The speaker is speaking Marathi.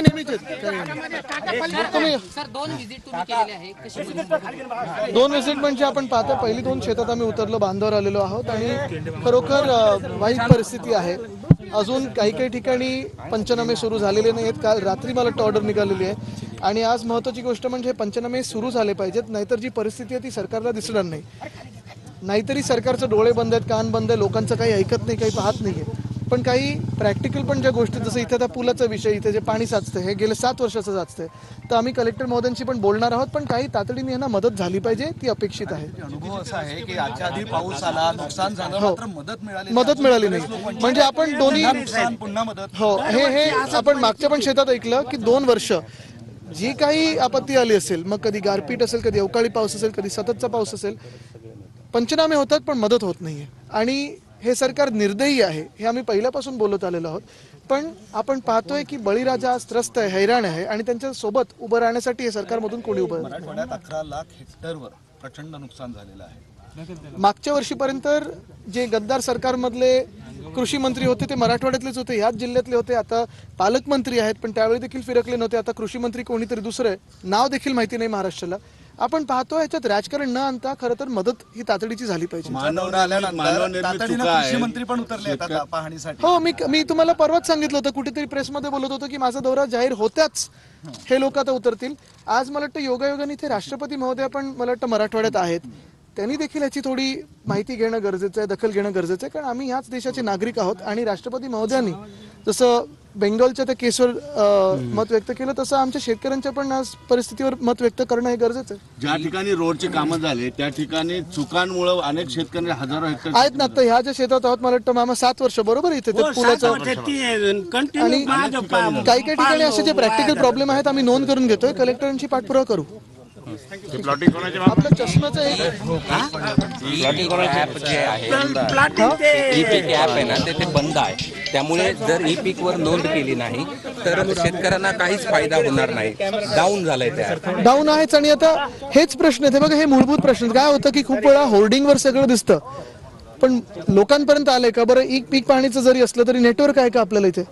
नाही नेहमीच सर दोन व्हिजिट तुम्ही केलेले आहे. कशी बघितली? दोन विजिट म्हणजे आपण पाहतो पहिली दोन शेतात आम्ही उतरलो बांधावर आलेलो आहोत आणि खरोखर अ, वाईट परिस्थिती आहे. अजून काही काही ठिकाणी पंचनामे सुरू झालेले नाही आहेत काल रात्री मला वाटतं ऑर्डर निघालेली आहे. आणि आज महत्वाची गोष्ट म्हणजे पंचनामे सुरू झाले पाहिजेत नाहीतर जी परिस्थिती आहे ती सरकारला दिसणार नाही. नाहीतरी सरकारचं डोळे बंद आहेत कान बंद आहे लोकांचं काही ऐकत नाही काही पाहत नाहीये. पण काही प्रॅक्टिकल पण ज्या गोष्टी जसं इथं त्या पुलाचा विषय इथे जे पाणी साचतं हे गेले सात वर्षाचं साचतंय. तर आम्ही कलेक्टर महोदयांशी पण बोलणार आहोत पण काही तातडीने यांना मदत झाली पाहिजे ती अपेक्षित आहे. अनुभव असा आहे की याच्या आधी पाऊस आला नुकसान झालं मात्र मदत मिळाली मदत मिळाली नाही. म्हणजे आपण दोन्ही पुन्हा नुकसान पुन्हा मदत. हो हे हे आपण मागच्या पण शेतात ऐकलं की दोन वर्ष जी काही आपत्ती आली असेल मग कधी गारपीट असेल कधी अवकाळी पाऊस असेल कधी सततचा पाऊस असेल पंचनामे होतात पण मदत होत नाहीये. आणि हे सरकार निर्दयी आहे हे आम्ही पहिल्यापासून बोलत आलेलो आहोत. पण आपण पाहतोय की बळीराजा आज त्रस्त आहे हैराण आहे आणि त्यांच्यासोबत उभं राहण्यासाठी हे सरकारमधून कोणी उभं? मराठवाड्यात अकरा लाख हेक्टरवर प्रचंड नुकसान झालेलं आहे. मागच्या वर्षीपर्यंत जे गद्दार सरकारमधले कृषी मंत्री होते ते मराठवाड्यातलेच होते ह्याच जिल्ह्यातले होते आता पालकमंत्री आहेत पण त्यावेळी देखील फिरकले नव्हते आता कृषी मंत्री कोणीतरी दुसरं आहे. नाव देखील माहिती नाही महाराष्ट्राला. आपण पाहतो याच्यात राजकारण न आणता खरं तर मदत ही तातडीची झाली पाहिजे. मानव मंत्री पण उतरले आहेत आता पाहणीसाठी. हो मी मी तुम्हाला परवाच सांगितलं होतं कुठेतरी प्रेसमध्ये बोलत होतो की माझा दौरा जाहीर होत्याच. हे लोक आता उतरतील. आज मला वाटतं योगायोगाने इथे राष्ट्रपती महोदय पण मला वाटतं मराठवाड्यात आहेत. त्यांनी देखील याची थोडी माहिती घेणं गरजेचं आहे दखल घेणं गरजेचं आहे कारण आम्ही ह्याच देशाचे नागरिक आहोत आणि राष्ट्रपती महोदयांनी जसं बेंगॉलच्या त्या केसवर अं, मत व्यक्त केलं तसं आमच्या शेतकऱ्यांच्या पण आज परिस्थितीवर मत व्यक्त करणं हे गरजेचं आहे. ज्या ठिकाणी रोडची कामं झाली त्या ठिकाणी चुकांमुळे अनेक शेतकरी हजारो हेक्टर आहेत ना आता ह्या ज्या शेतात आहोत मला वाटतं मामा सात वर्ष बरोबर इथे ते पुलाचं. आणि काही काही ठिकाणी असे जे प्रॅक्टिकल प्रॉब्लेम आहेत आम्ही नोंद करून घेतोय कलेक्टरांची पाठपुरावा करू. आपलं चष्म्याचं एक प्लॉटिंग ऍप जे आहे. ई पीक ऍप आहे ना ते ते बंद आहे. त्यामुळे जर ई पीक वर नोंद केली नाही तर शेतकऱ्यांना काहीच फायदा होणार नाही. डाऊन झालंय ते ऍप डाऊन आहेच आणि आता हेच प्रश्न आहेत. हे बघा हे मूलभूत प्रश्न. काय होतं की खूप वेळा होर्डिंगवर सगळं दिसतं. पण लोकांपर्यंत आलंय का? बरं एक पीक पाणीचं जरी असलं तरी नेटवर्क आहे का आपल्याला इथे?